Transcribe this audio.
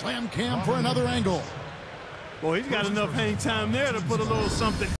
Slam cam for another angle. Well, he's got enough hang time there to put a little something